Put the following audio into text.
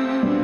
you.